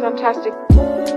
fantastic.